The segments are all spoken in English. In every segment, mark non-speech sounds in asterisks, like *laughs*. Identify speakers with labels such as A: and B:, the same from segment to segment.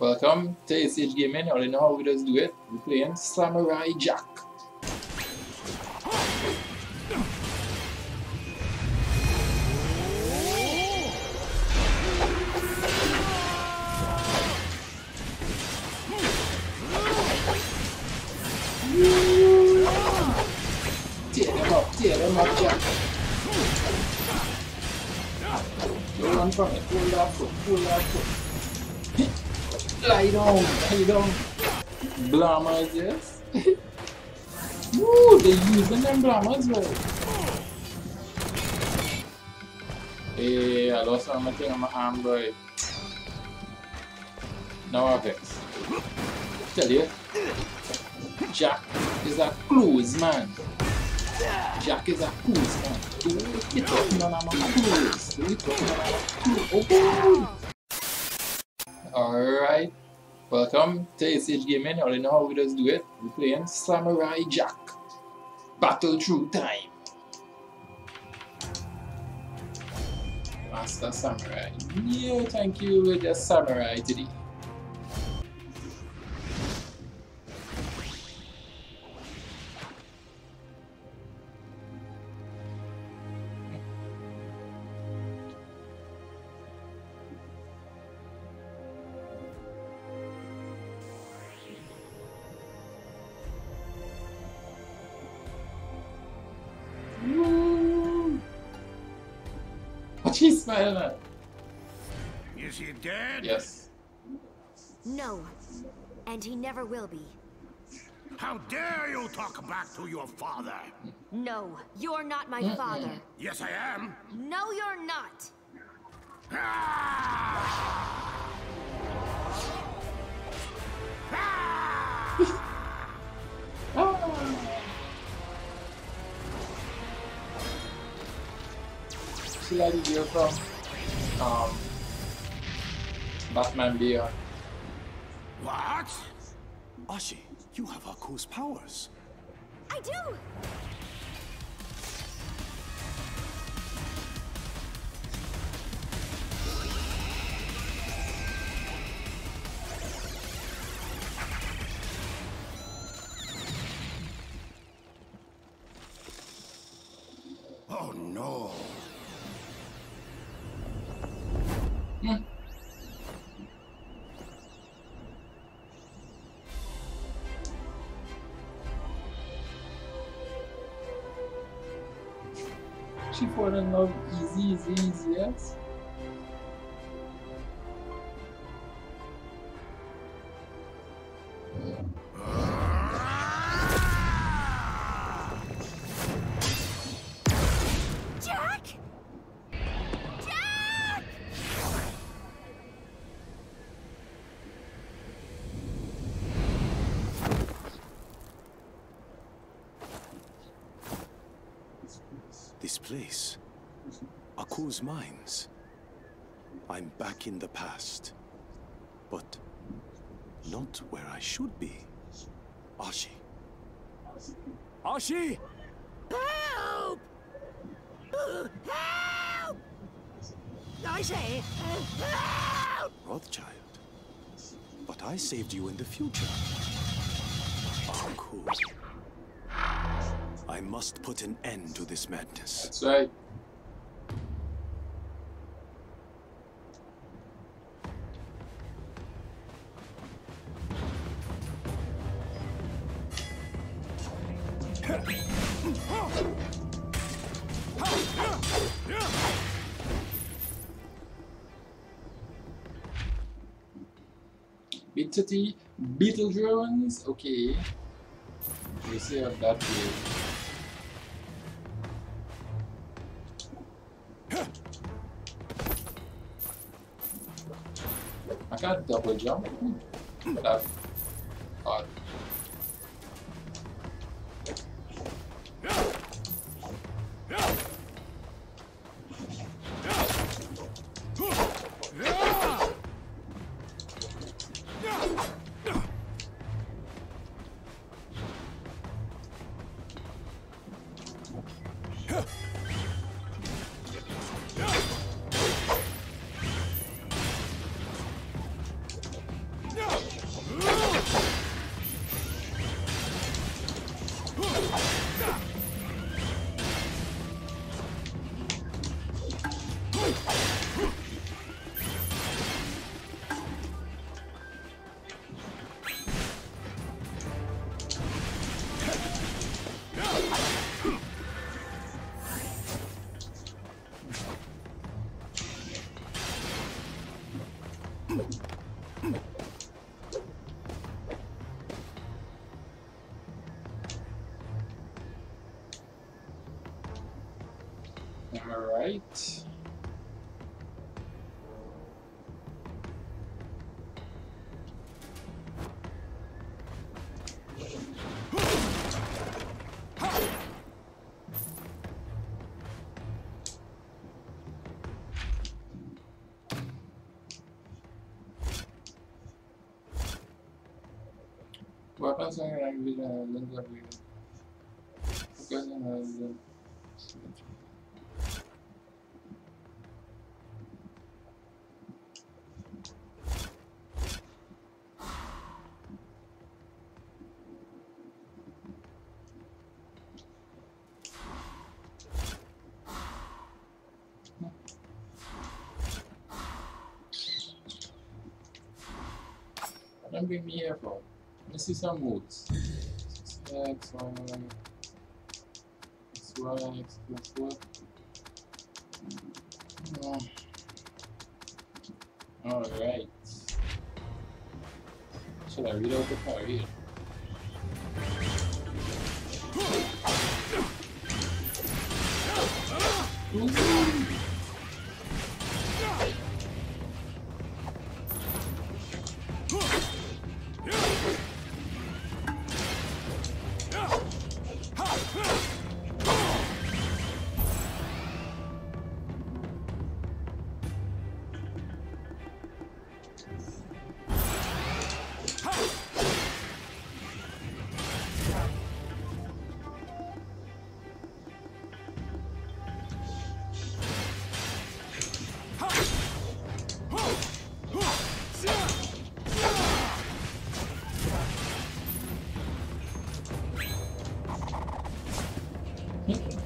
A: Welcome to ACH Gaming. You already know how we just do it. We're playing Samurai Jack. Tear them up, tear them up, Jack. Don't run from it. Pull that foot, pull that foot. Lie down, lie down. Blammers, yes. *laughs* Woo, they using them blammers well. Hey, I lost one thing on my arm, boy. Now I vex. Tell you, Jack is a cruise man. Jack is a cruise man. Don't be talking on my cruise. Be talking on my cruise. Oh, Alright. Welcome to ACH Gaming. You already know how we just do it. We're playing Samurai Jack. Battle through time. Master Samurai. Yeah, thank you. We're just Samurai today. What she smiling at?
B: Is he dead?
A: Yes.
C: No. And he never will be.
B: How dare you talk back to your father?
C: No, you're not my father.
B: Yes, I am.
C: No, you're not.
B: Ah! *laughs* Ah!
A: Ah! She like from um Batman Beyond.
B: What?
D: Ashi, you have Aku's powers.
C: I do.
B: Oh no.
A: She fall in love easy, easy, easy, yes.
D: This place. Aku's mines. I'm back in the past. But not where I should be. Ashi. Ashi!
C: Help! Help! I say, help!
D: Rothschild. But I saved you in the future. Aku. I must put an end to this madness.
A: That's right. Beetle drones, okay. We see how that is. Claudião. Alright. Weapons and lens are weird. Focus and uh, Don't bring me here for. Let me see some moves. X, Y, X, Y, X oh. plus what? No. Alright. Should I read out the power here? Ooh. I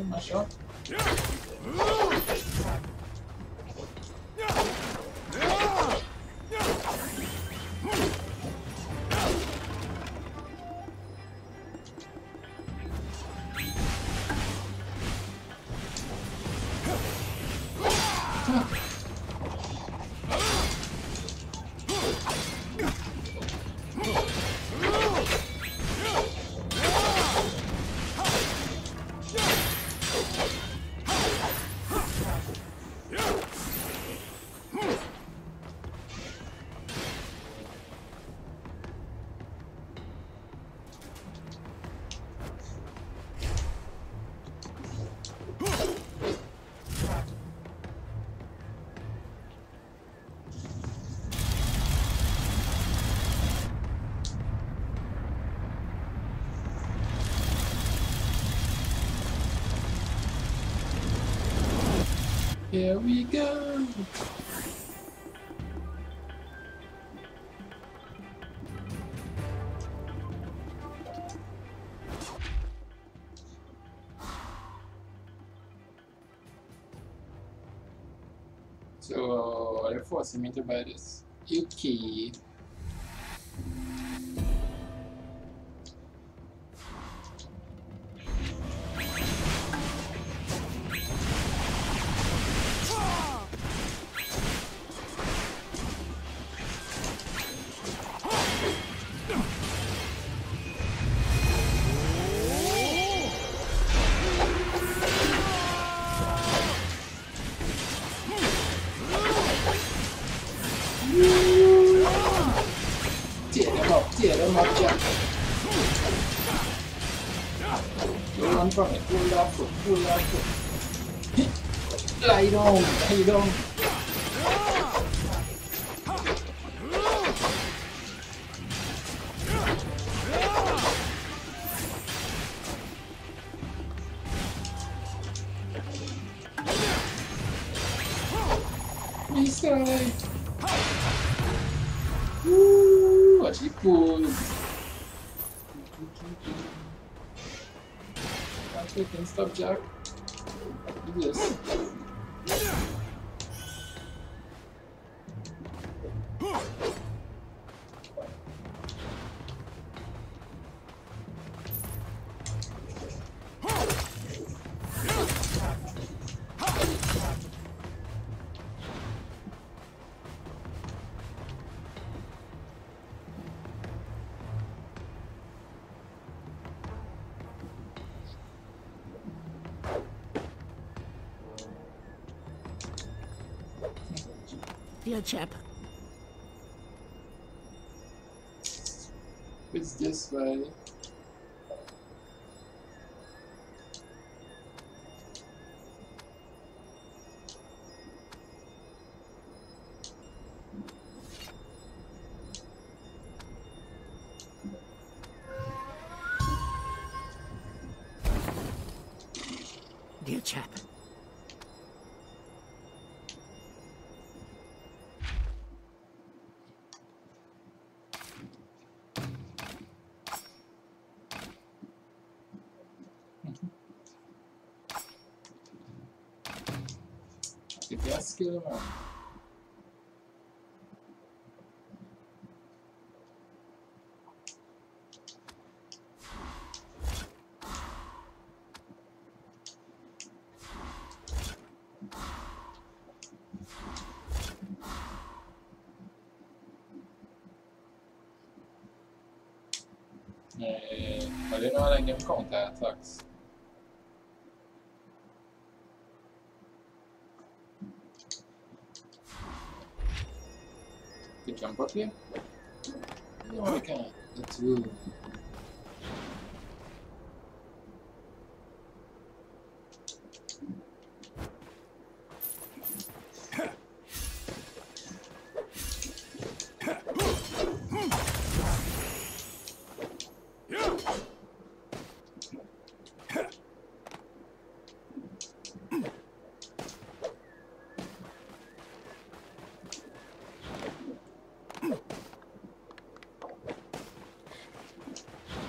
A: All that in my shot. Here we go. So, me to buy this. Okay. Down. Lie down. Nice guy. Woo! Can't wait, can stop Jack. Do this.
E: Dear chap,
A: It's this way. Eh, I didn't know how that game counter attacks. Can jump up here? No, I can't. That's rude. Oh gosh, I put up my mistake. in it. But I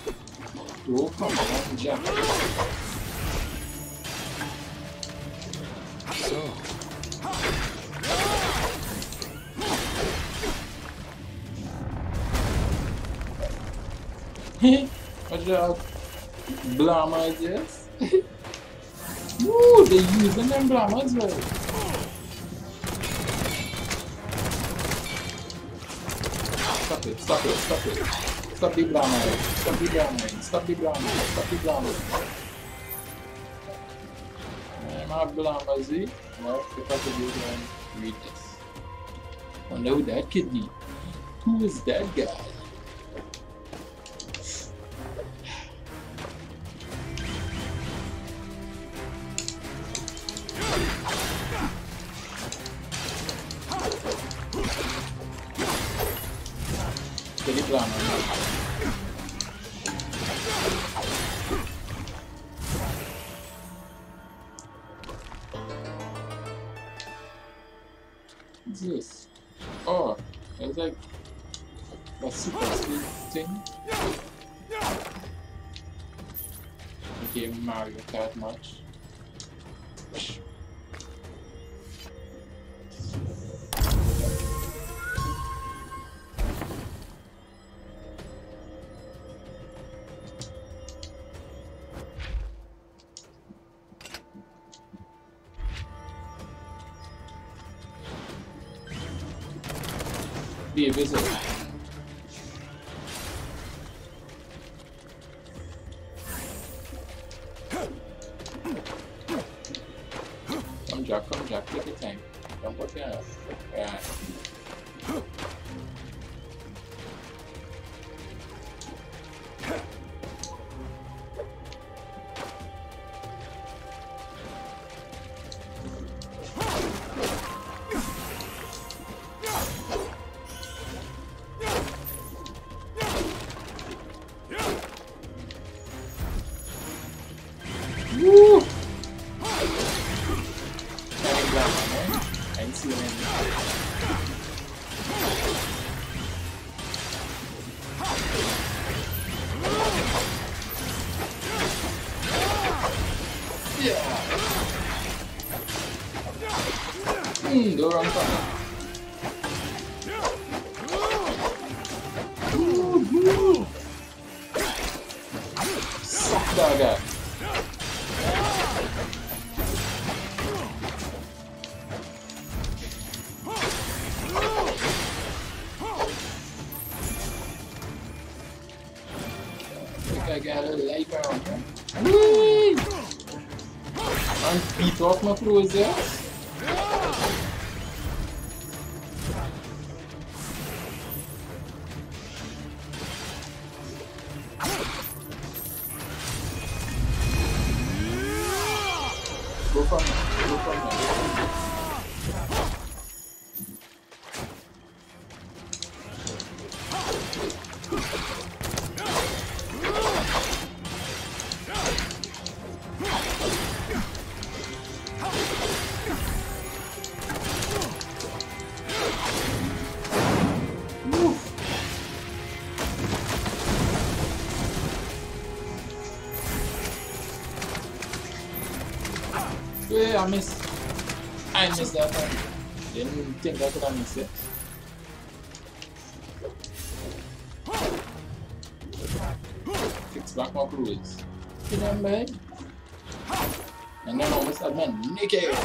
A: Yo, come on, Jack.
D: So, *laughs*
A: Watch out. Blammers, yes. *laughs* Woo, they using them blammers well. Stop it, stop it, stop it. Stop the blammering, stop the blammering, stop the blammering, stop the. I'm have blammers, eh? Well, if I could do then read this. Oh no, that kidney. Who is that guy? This? Oh, it's like a super speed thing. Okay, Mario Kart much. Babies. eh? Come Jack, come Jack, take your time. Don't put your Right. Hmm, do wrong time. Woo-hoo. Suck that guy. think I got a light around here. Whee! I missed. I missed that one. Didn't think I could have missed it. Fix back my cruise. You know, man? And then almost had my naked.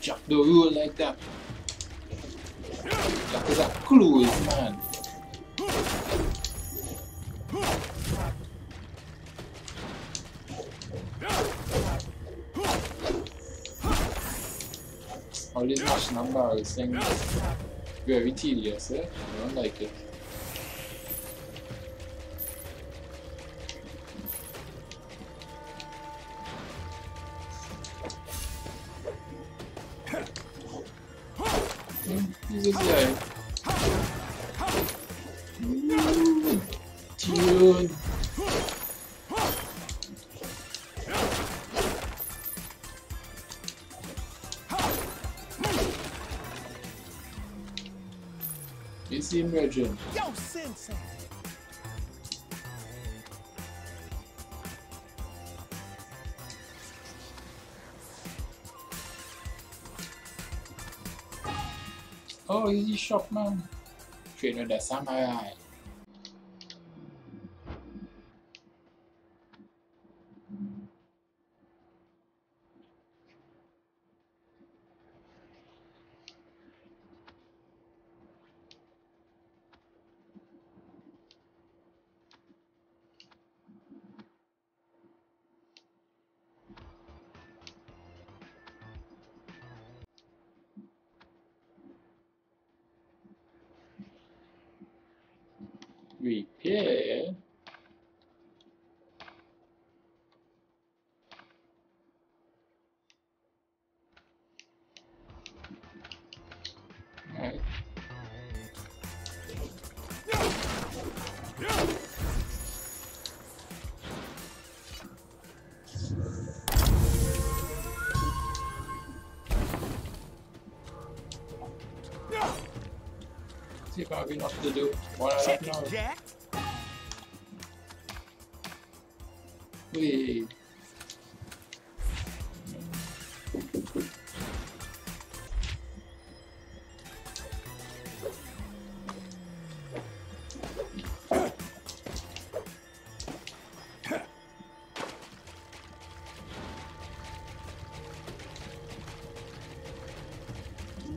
A: Jack the rule like that. Jack is a cruise, man. All these national barrels things very tedious, eh? I don't like it. You see him, Regin.
D: Yo, Sensei!
A: Oh, easy shop, man. Trainer the samurai. See if I to do. What I
D: Check
A: have now.
D: it, Jack!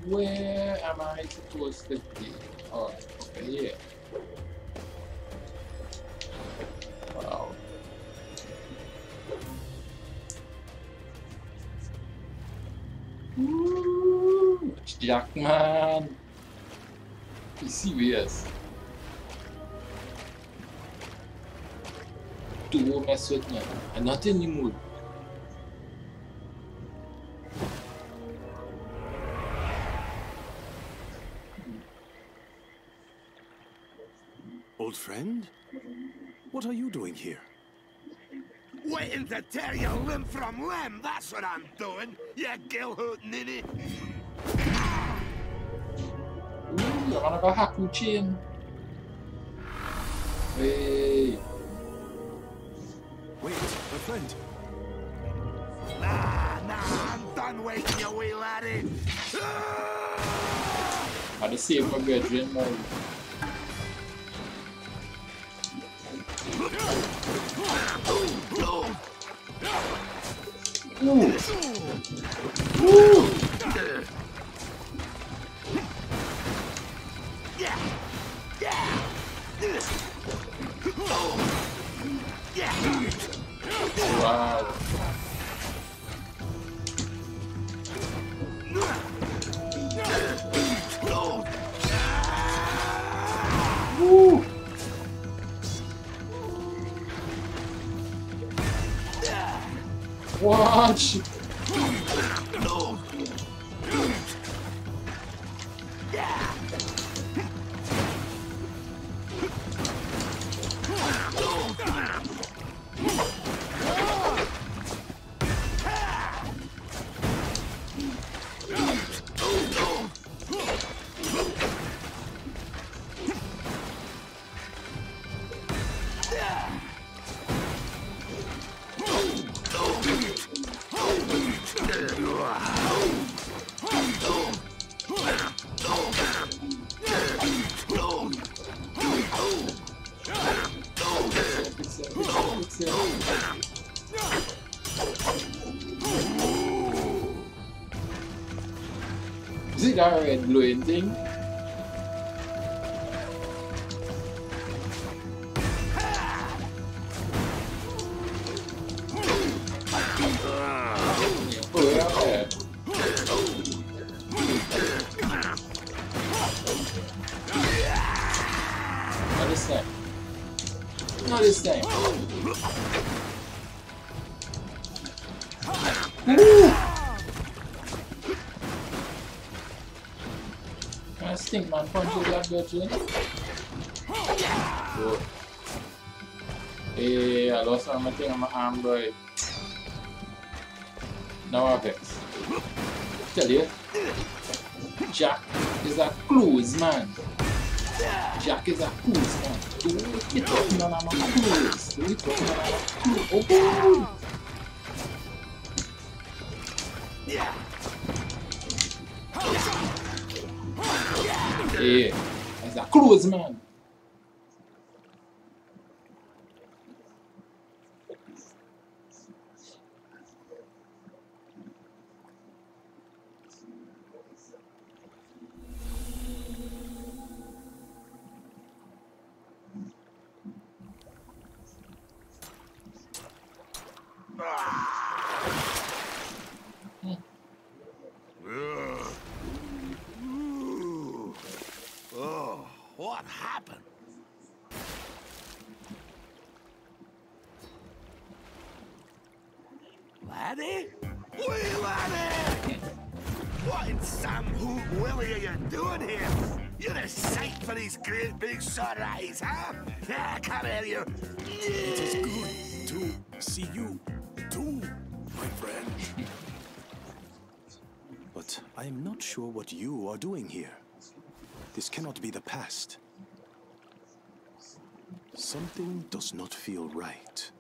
A: Where am I supposed to be? Jackman! You serious? Don't mess with me. I'm not in the mood.
D: Old friend? What are you doing here?
B: Waiting to tear your limb from limb, that's what I'm doing, you gill-hoot ninny.
A: Ooh, jag wanna vara Hakuchin. Hey.
D: Wait, my friend.
B: Nah, nah, I'm done waiting, wee laddie.
A: Hade save my brethren, man. Ooh. That red glowing thing? Oh, stink man punch you that virgin? Whoa. Hey, I lost all my thing on my arm, boy. Now I vex. Tell you, Jack is a cruise man. Jack is a cruise man. Don't you talking on my cruise. Oh, he's a cruise man.
B: Oh, what happened? Laddie? Wee laddie! What in Sam Hoot Willie are you doing here? You're a sight for these great big sore eyes, huh? Yeah, come here, you.
D: It is good to see you too, my friend. But I am not sure what you are doing here. This cannot be the past. Something does not feel right.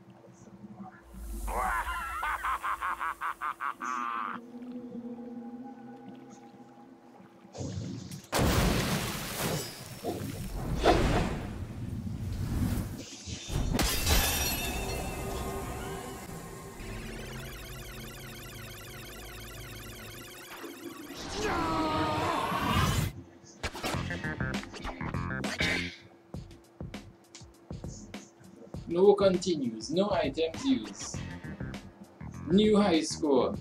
A: No continues, no items used. New high score,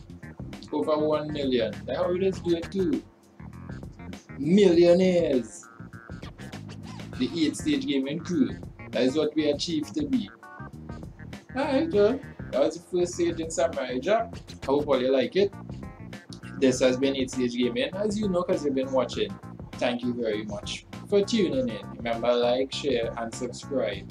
A: over 1 million. We just do it too. Millionaires. The 8 stage gaming crew. That is what we achieved to be. Alright, well, that was the first stage in Samurai Jack. I hope all you like it. This has been 8 Stage Gaming, as you know because you've been watching. Thank you very much for tuning in. Remember like, share and subscribe.